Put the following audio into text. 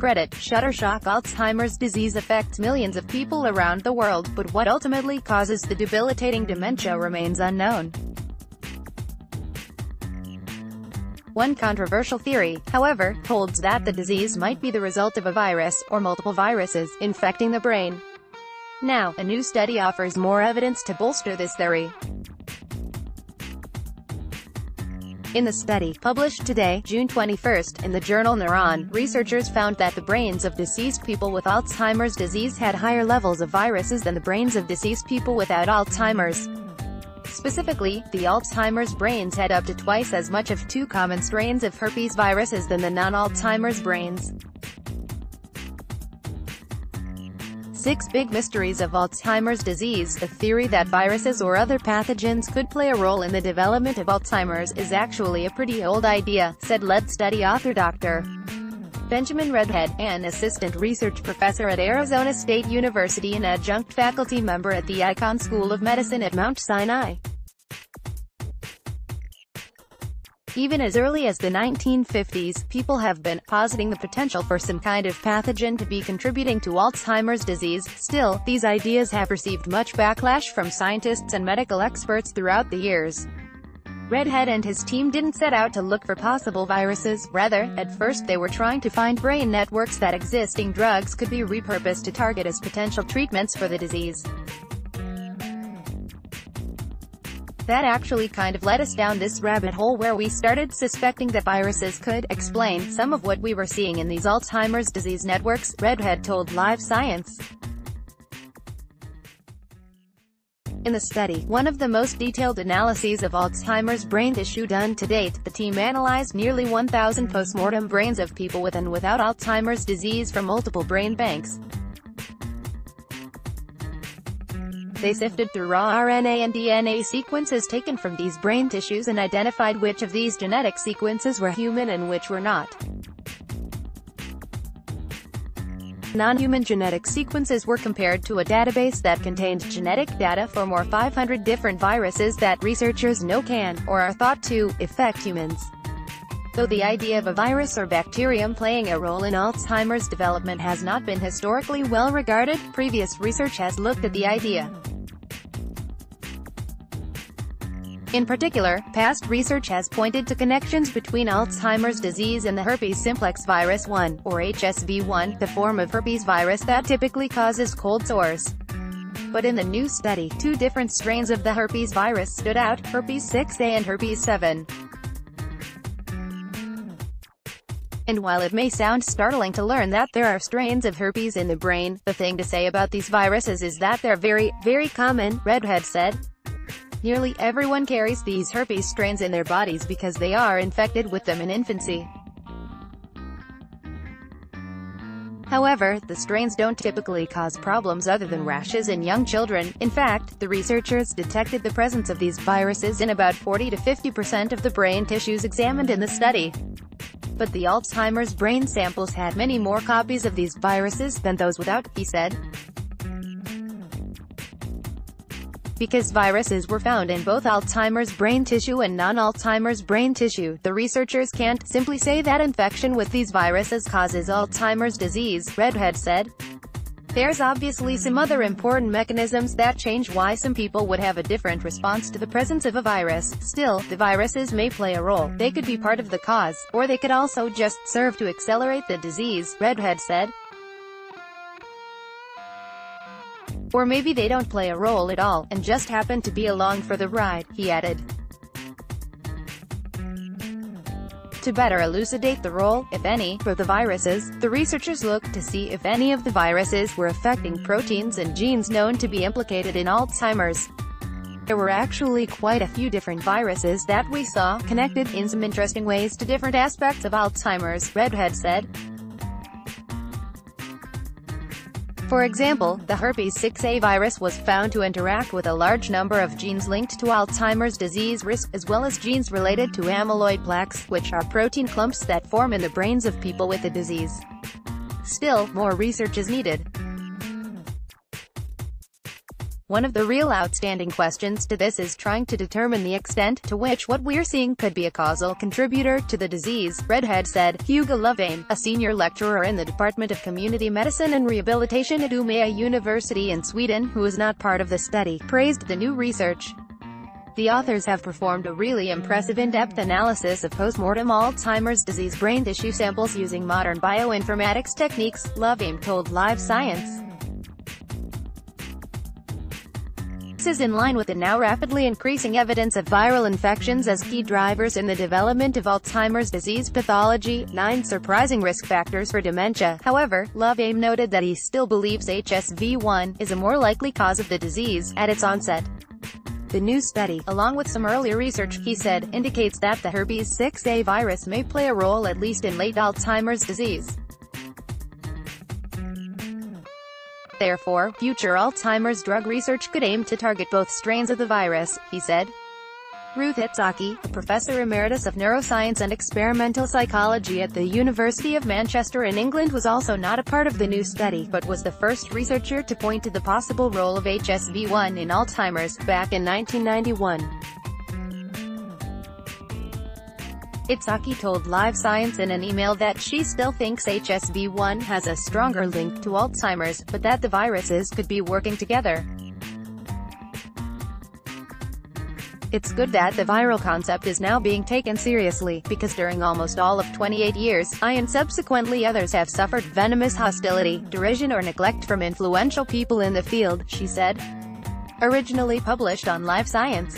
credit. Shutterstock Alzheimer's disease affects millions of people around the world, but what ultimately causes the debilitating dementia remains unknown. One controversial theory, however, holds that the disease might be the result of a virus, or multiple viruses, infecting the brain. Now, a new study offers more evidence to bolster this theory. In the study, published today, June 21, in the journal Neuron, researchers found that the brains of deceased people with Alzheimer's disease had higher levels of viruses than the brains of deceased people without Alzheimer's. Specifically, the Alzheimer's brains had up to twice as much of two common strains of herpes viruses than the non-Alzheimer's brains. Six Big Mysteries of Alzheimer's Disease The theory that viruses or other pathogens could play a role in the development of Alzheimer's is actually a pretty old idea, said lead study author Dr. Benjamin Readhead, an assistant research professor at Arizona State University and adjunct faculty member at the Icahn School of Medicine at Mount Sinai. Even as early as the 1950s, people have been positing the potential for some kind of pathogen to be contributing to Alzheimer's disease. Still, these ideas have received much backlash from scientists and medical experts throughout the years. Readhead and his team didn't set out to look for possible viruses, rather, at first they were trying to find brain networks that existing drugs could be repurposed to target as potential treatments for the disease. That actually kind of led us down this rabbit hole where we started suspecting that viruses could explain some of what we were seeing in these Alzheimer's disease networks, Readhead told Live Science. In the study, one of the most detailed analyses of Alzheimer's brain tissue done to date, the team analyzed nearly 1,000 postmortem brains of people with and without Alzheimer's disease from multiple brain banks. They sifted through raw RNA and DNA sequences taken from these brain tissues and identified which of these genetic sequences were human and which were not. Non-human genetic sequences were compared to a database that contained genetic data for more 500 different viruses that researchers know can, or are thought to, affect humans. Though the idea of a virus or bacterium playing a role in Alzheimer's development has not been historically well regarded, previous research has looked at the idea. In particular, past research has pointed to connections between Alzheimer's disease and the herpes simplex virus 1, or HSV1, the form of herpes virus that typically causes cold sores. But in the new study, two different strains of the herpes virus stood out, herpes 6a and herpes 7. And while it may sound startling to learn that there are strains of herpes in the brain, the thing to say about these viruses is that they're very, very common, Readhead said. Nearly everyone carries these herpes strains in their bodies because they are infected with them in infancy. However, the strains don't typically cause problems other than rashes in young children. In fact, the researchers detected the presence of these viruses in about 40 to 50% of the brain tissues examined in the study. But the Alzheimer's brain samples had many more copies of these viruses than those without, he said. Because viruses were found in both Alzheimer's brain tissue and non-Alzheimer's brain tissue, the researchers can't simply say that infection with these viruses causes Alzheimer's disease, Readhead said. There's obviously some other important mechanisms that change why some people would have a different response to the presence of a virus. Still, the viruses may play a role. They could be part of the cause, or they could also just serve to accelerate the disease, Readhead said. Or maybe they don't play a role at all, and just happen to be along for the ride, he added. To better elucidate the role, if any, for the viruses, the researchers looked to see if any of the viruses were affecting proteins and genes known to be implicated in Alzheimer's. There were actually quite a few different viruses that we saw, connected in some interesting ways to different aspects of Alzheimer's, Readhead said. For example, the herpes 6a virus was found to interact with a large number of genes linked to Alzheimer's disease risk, as well as genes related to amyloid plaques, which are protein clumps that form in the brains of people with the disease. Still, more research is needed. One of the real outstanding questions to this is trying to determine the extent to which what we're seeing could be a causal contributor to the disease, Readhead said. Hugo Lövheim, a senior lecturer in the Department of Community Medicine and Rehabilitation at Umeå University in Sweden, who is not part of the study, praised the new research. The authors have performed a really impressive in-depth analysis of post-mortem Alzheimer's disease brain tissue samples using modern bioinformatics techniques, Lövheim told Live Science. This is in line with the now rapidly increasing evidence of viral infections as key drivers in the development of Alzheimer's disease pathology. 9 surprising risk factors for dementia. However, Lövheim noted that he still believes HSV-1 is a more likely cause of the disease at its onset. The new study, along with some earlier research, he said, indicates that the herpes 6a virus may play a role at least in late Alzheimer's disease. Therefore, future Alzheimer's drug research could aim to target both strains of the virus, he said. Ruth Itzhaki, a professor emeritus of neuroscience and experimental psychology at the University of Manchester in England was also not a part of the new study, but was the first researcher to point to the possible role of HSV-1 in Alzheimer's, back in 1991. Itzhaki told Live Science in an email that she still thinks HSV-1 has a stronger link to Alzheimer's, but that the viruses could be working together. It's good that the viral concept is now being taken seriously, because during almost all of 28 years, I and subsequently others have suffered venomous hostility, derision or neglect from influential people in the field, she said. Originally published on Live Science.